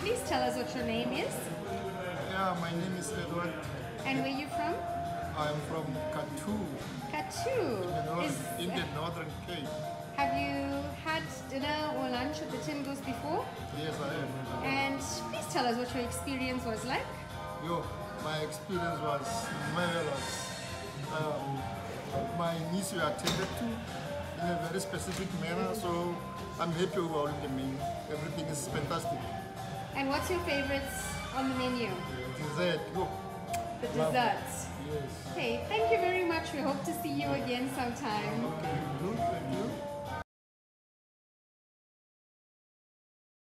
Please tell us what your name is Yeah, my name is Edward. and where are you from. I'm from Kathu, Kathu. the north, Is, in the Northern Cape. have you had dinner or lunch at the Tin Goose before? Yes, I am. And please tell us what your experience was like. Yo, my experience was marvelous. Um, my needs were attended to in a very specific manner, so I'm happy overall with the menu. Everything is fantastic. And what's your favorites on the menu? Dessert, The desserts. yes. Okay, thank you very much. We hope to see you again sometime. Okay, good, thank you.